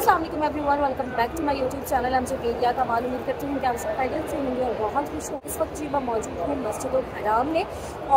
Aslam everyone, welcome back to my YouTube channel. M बेरिया का मालूम उम्मीद करती हूँ कि आप सब खैरियत से होंगे और बहुत खुश हूँ इस वक्त जी मैं मौजूद हूँ मस्जिद हराम में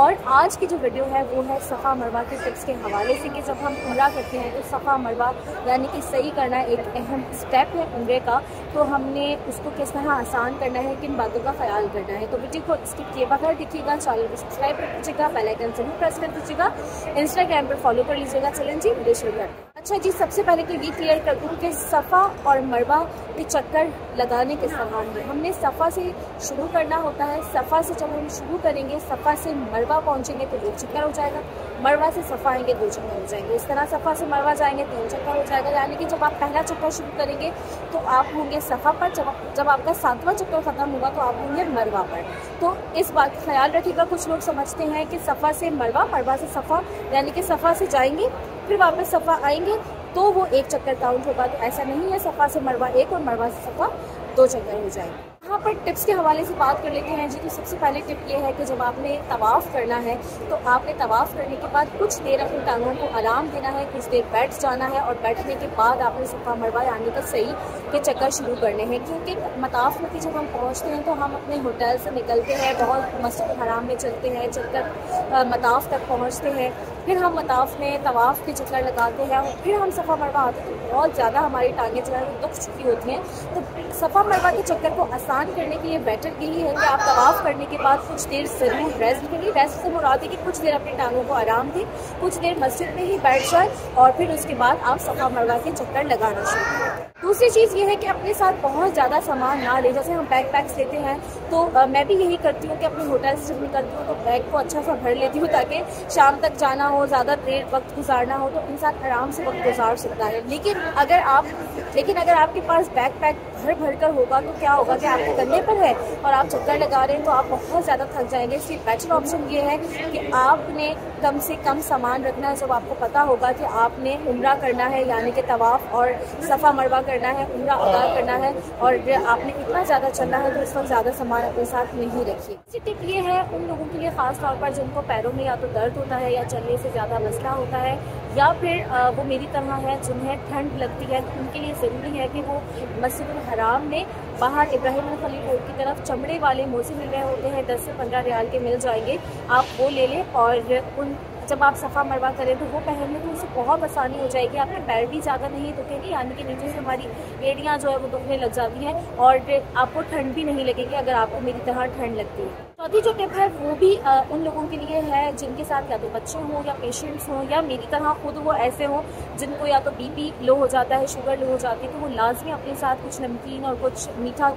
और आज की जो वीडियो है वो है सफ़ा मरवा के टिप्स के हवाले से कि जब हम उम्र करते हैं तो सफ़ा मरवा यानी कि सही करना एक अहम स्टेप है उम्र का। तो हमने उसको किस तरह आसान करना है, किन बातों का ख्याल करना है। तो वीडियो को स्किप किए बगैर देखिएगा, चैनल को सब्सक्राइब कर दीजिएगा बेलाइकन ज़रूर प्रेस कर दीजिएगा। इंस्टाग्राम पर फॉलो कर लीजिएगा। चलें जी, वीडियो शुरू करते हैं। अच्छा जी, सबसे पहले तो ये क्लियर कर दूँ कि सफ़ा और मरवा के चक्कर लगाने के सवाल में हमने सफ़ा से शुरू करना होता है। सफ़ा से जब हम शुरू करेंगे, सफ़ा से मरवा पहुँचेंगे तो दो चक्कर हो जाएगा। मरवा से सफ़ा आएँगे, दो चक्कर हो जाएँगे। इस तरह सफ़ा से मरवा जाएँगे, तीन चक्कर हो जाएगा। यानी कि जब आप पहला चक्कर शुरू करेंगे तो आप होंगे सफ़ा पर। जब जब आपका सातवां चक्कर ख़त्म होगा तो आप होंगे मरवा पर। तो इस बात का ख्याल रखिएगा। कुछ लोग समझते हैं कि सफ़ा से मरवा मरवा से सफ़ा, यानी कि सफ़ा से जाएँगे फिर वापस सफ़ा आएँगे तो वो एक चक्कर काउंट होगा। तो ऐसा नहीं है सफ़ा से मरवा एक और मरवा से सफ़ा दो चक्कर हो जाएँगे। यहाँ पर टिप्स के हवाले से बात कर लेते हैं जी तो सबसे पहले टिप ये है कि जब आपने तवाफ़ करना है तो आपने तवाफ़ करने के बाद कुछ देर अपनी टांगों को आराम देना है, कुछ देर बैठ जाना है और बैठने के बाद आपने सफ़ा मरवा यानी का सही के चक्कर शुरू करने हैं। क्योंकि मताफ़ में जब हम पहुँचते हैं तो हम अपने होटल से निकलते हैं, बहुत मस्जिद हराम में चलते हैं चलकर मताफ़ तक पहुँचते हैं, फिर हम मताफ़ में तवाफ़ के चक्कर लगाते हैं और फिर हम सफ़ा मरवा आते हैं तो बहुत ज़्यादा हमारी टांगें जो है दुख चुकी होती हैं। तो सफ़ा मरवा के चक्कर को आसान करने के लिए बेटर यही है कि आप तवाफ़ करने के बाद कुछ देर ज़रूर रेस्ट करिए रेस्ट से मुराद है कि कुछ देर अपनी टांगों को आराम दें कुछ देर मस्जिद में ही बैठ जाए और फिर उसके बाद आप सफ़ा मरवा के चक्कर लगाना शुरू करें। दूसरी चीज़ ये है कि अपने साथ बहुत ज़्यादा सामान ना ले। जैसे हम बैग पैक्स लेते हैं तो आ, मैं भी यही करती हूँ कि अपने होटल से जब निकलती हूँ तो बैग को अच्छा सा भर लेती हूँ ताकि शाम तक जाना हो ज़्यादा देर वक्त गुजारना हो तो इंसान आराम से वक्त गुजार सकता है। लेकिन अगर आप लेकिन अगर आपके पास बैग पैक भर भर कर होगा तो क्या होगा कि आपके कंधे पर है और आप चक्कर लगा रहे हैं तो आप बहुत ज़्यादा थक जाएँगे। इसलिए बेटर ऑप्शन ये है कि आपने कम से कम सामान रखना है। जब आपको पता होगा कि आपने उम्र करना है, यानी कि तवाफ़ और सफ़ा मरवा करना है, उम्र अदा करना है और आपने इतना ज़्यादा चलना है तो इस वक्त ज़्यादा सामान अपने साथ नहीं रखिए। टिप ये है उन लोगों के लिए ख़ास तौर पर जिनको पैरों में या तो दर्द होता है या चलने से ज़्यादा मसला होता है या फिर वो मेरी तरह है जिन्हें ठंड लगती है। उनके लिए ज़रूरी है कि वो मस्जिद हराम में बाहर इब्राहिम खली रोड की तरफ़ चमड़े वाले मोजे मिल रहे होते हैं। दस से पंद्रह रियाल के मिल जाएँगे। आप वो ले लें और उन जब आप सफ़ा मरवा करें तो वो पहनने तो उससे बहुत आसानी हो जाएगी आपके पैर भी ज़्यादा नहीं दुखेंगे यानी कि नीचे से हमारी एड़ियाँ जो है वो दुखने लग जाती हैं और आपको ठंड भी नहीं लगेगी अगर आपको मेरी तरह ठंड लगती है। चौथी जो टिप है वो भी आ, उन लोगों के लिए है जिनके साथ या तो बच्चे हों या पेशेंट्स हों या मेरी तरह खुद वो ऐसे हों जिनको या तो बीपी लो हो जाता है शुगर लो हो जाती है तो वो लाजमी अपने साथ कुछ नमकीन और कुछ मीठा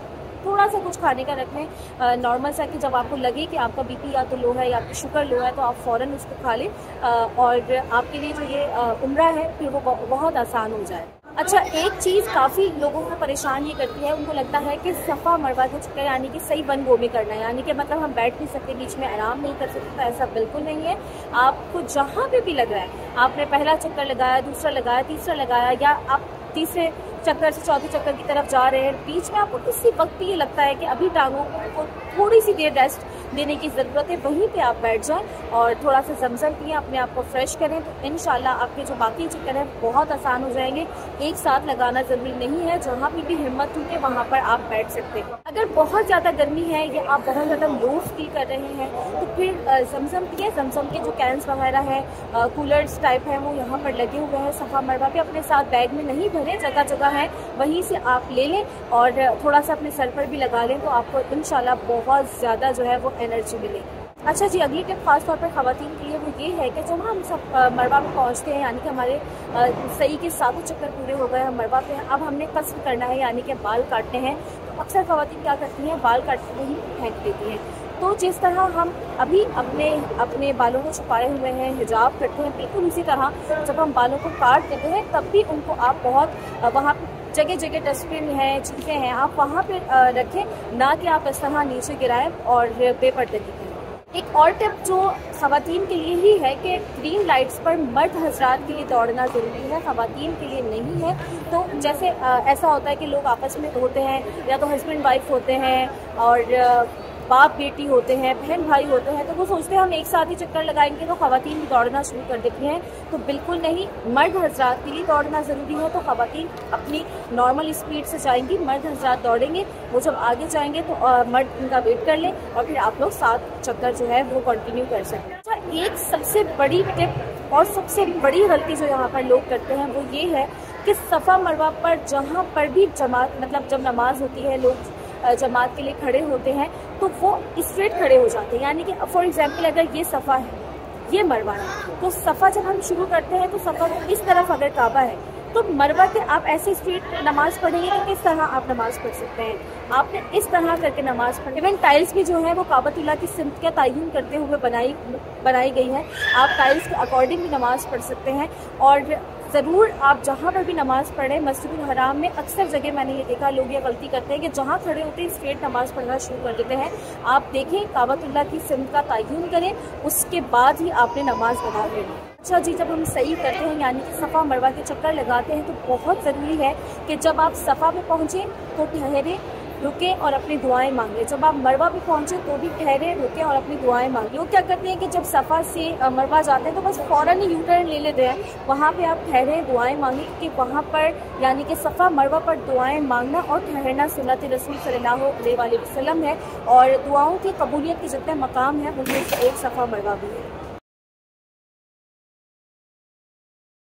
थोड़ा सा कुछ खाने का रख नॉर्मल सा कि जब आपको लगे कि आपका बीपी या तो लो है या शुगर लो है तो आप फ़ौरन उसको खा लें और आपके लिए जो ये उम्र है, फिर वो बहुत आसान हो जाए। अच्छा एक चीज़ काफ़ी लोगों को परेशान ये करती है, उनको लगता है कि सफ़ा मरवा के चक्कर यानी कि सही वन गो में करना है, यानी कि मतलब हम बैठ नहीं सकते, बीच में आराम नहीं कर सकते तो ऐसा बिल्कुल नहीं है। आपको जहाँ पे भी लग रहा है, आपने पहला चक्कर लगाया, दूसरा लगाया, तीसरा लगाया, या आप तीसरे चक्कर से, चौथे चक्कर की तरफ़ जा रहे हैं। बीच में आपको किसी वक्त भी ये लगता है कि अभी टांगों को थोड़ी सी देर रेस्ट देने की ज़रूरत है, वहीं पे आप बैठ जाएँ और थोड़ा सा जमजम पिए, अपने आप को फ्रेश करें तो इन आपके जो बाकी चक्कर हैं बहुत आसान हो जाएँगे। एक साथ लगाना ज़रूरी नहीं है, जहाँ पर भी हिम्मत टूटे, वहाँ पर आप बैठ सकते हैं। अगर बहुत ज़्यादा गर्मी है या आप बहुत ज़्यादा लो फील कर रहे हैं तो फिर जमजम पिए, जमजम के जो कैंस वगैरह है कूलर्स टाइप है, वो यहाँ पर लगे हुए हैं। सफ़ा मरवा पे अपने साथ बैग में नहीं भरे जगह जगह है, वहीं से आप ले लें और थोड़ा सा अपने सर पर भी लगा लें तो आपको इन बहुत ज़्यादा जो है वो एनर्जी मिलेगी अच्छा जी, अगली टिप खास तौर पर खातन के लिए वो ये है कि जब हम सब मरवा में पहुँचते हैं, यानी कि हमारे सही के सातों चक्कर पूरे हो गए हम मरवा पे, अब हमने कस्म करना है, यानी कि बाल काटने हैं तो अक्सर खातन क्या करती हैं? बाल काटते ही फेंक देती हैं। तो जिस तरह हम अभी अपने अपने बालों को छुपाए हुए हैं, हिजाब करते हैं, बिल्कुल उसी तरह जब हम बालों को काट देते हैं, तब भी उनको आप बहुत वहाँ जगह जगह डस्टबिन है, चीज़ें हैं, आप वहाँ पर रखें, ना कि आप इस तरह नीचे गिराएँ और बेपर्दगी करें एक और टिप जो खातन के लिए ही है कि ग्रीन लाइट्स पर मर्द हजरात के लिए दौड़ना ज़रूरी है खातन के लिए नहीं है। तो जैसे ऐसा होता है कि लोग आपस में होते हैं या तो हस्बैंड वाइफ होते हैं और बाप बेटी होते हैं, बहन भाई होते हैं तो वो सोचते हैं हम एक साथ ही चक्कर लगाएँगे तो खातन भी दौड़ना शुरू कर देती हैं। तो बिल्कुल नहीं, मर्द हजरात के लिए दौड़ना ज़रूरी है तो खातन अपनी नॉर्मल स्पीड से जाएँगी, मर्द हजरात दौड़ेंगे, वो जब आगे जाएँगे तो मर्द उनका वेट कर लें और फिर आप लोग सात चक्कर जो है वो कंटिन्यू कर सकते हैं। अच्छा एक सबसे बड़ी टिप और सबसे बड़ी गलती जो यहाँ पर लोग करते हैं वो ये है कि सफ़ा मरवा पर जहाँ पर भी जमात मतलब जब नमाज़ होती है, लोग जमात के लिए खड़े होते हैं तो वो स्ट्रेट खड़े हो जाते हैं। यानी कि फॉर एग्ज़ाम्पल अगर ये सफ़ा है, ये मरवा है तो सफ़ा जब हम शुरू करते हैं तो सफ़ा इस तरफ़ अगर काबा है तो मरवा के आप ऐसे स्ट्रीट नमाज़ पढ़ेंगे तो किस तरह आप नमाज़ पढ़ सकते हैं। आपने इस तरह करके नमाज़ पढ़ इवन टाइल्स भी जो है, वो काबतुल्ला की सिमत का तयन करते हुए बनाई बनाई गई है। आप टाइल्स के अकॉर्डिंग भी नमाज़ पढ़ सकते हैं, और ज़रूर आप जहाँ पर भी नमाज़ पढ़ें मस्जिद हराम में अक्सर जगह मैंने ये देखा, लोग ये गलती करते हैं कि जहाँ खड़े होते हैं, स्ट्रेट नमाज़ पढ़ना शुरू कर देते हैं। आप देखें काबतुल्ला की सिमत का तयन करें, उसके बाद ही आपने नमाज़ बना लेनी अच्छा जी, जब हम सही करते हैं, यानी कि सफ़ा मरवा के चक्कर लगाते हैं तो बहुत ज़रूरी है कि जब आप सफ़ा में पहुँचें तो ठहरे रुके और अपनी दुआएँ मांगे। जब आप मरवा भी पहुँचे तो भी ठहरे, रुके और अपनी दुआएँ मांगे। वो क्या करते हैं कि जब सफ़ा से मरवा जाते हैं तो बस फ़ौरन ही यू टर्न ले लेते हैं। वहाँ पे आप ठहरे, दुआएँ मांगे कि वहाँ पर, यानी कि सफ़ा मरवा पर दुआएँ मांगना और ठहरना सुनत रसूल सल्लल्लाहु वसलम है। और दुआओं की कबूलियत के जितने मकाम है, उनमें से एक सफ़ा मरवा भी है।